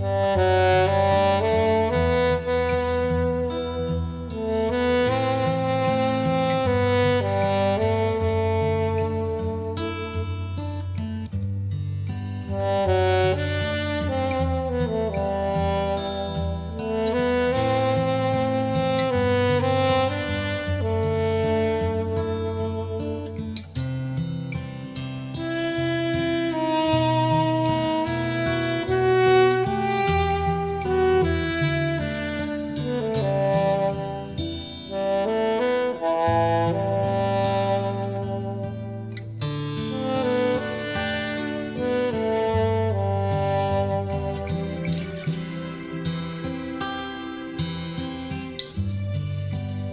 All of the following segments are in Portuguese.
Música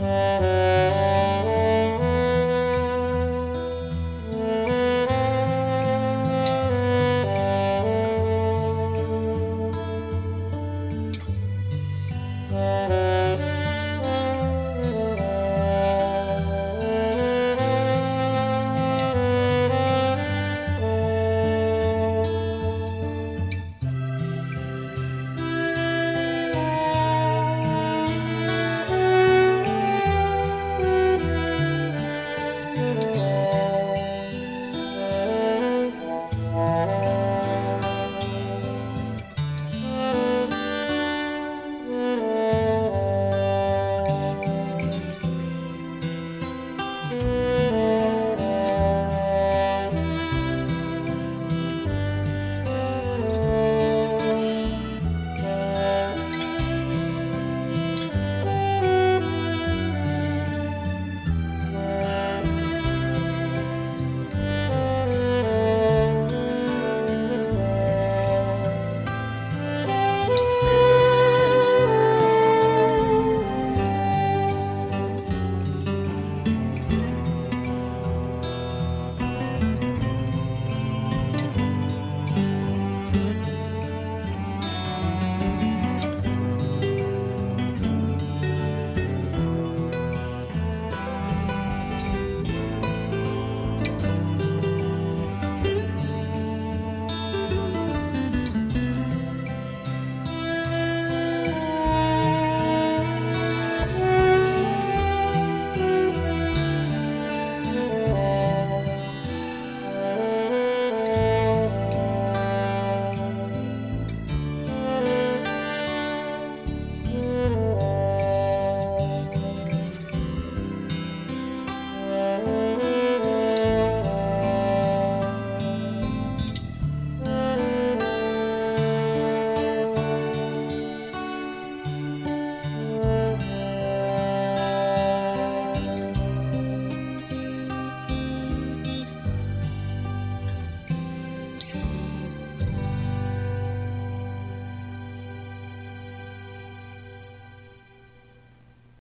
Mm-hmm.